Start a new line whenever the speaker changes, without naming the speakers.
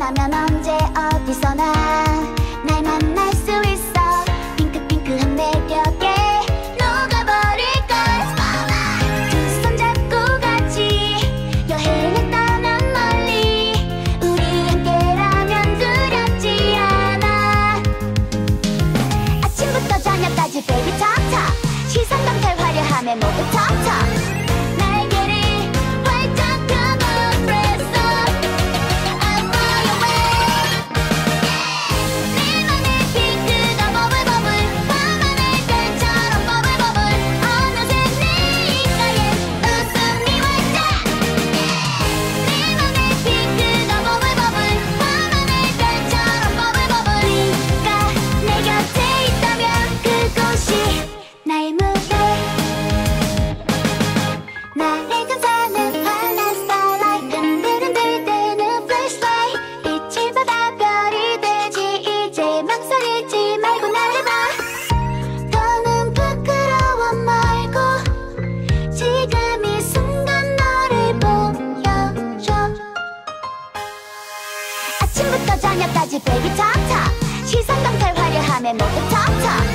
원하면 아침부터 저녁까지 베이비 톡톡 시선 강탈 화려함에 모두 톡톡 아침부터 저녁까지 베이비 탑탑 시선 강탈 화려함에 모두 탑탑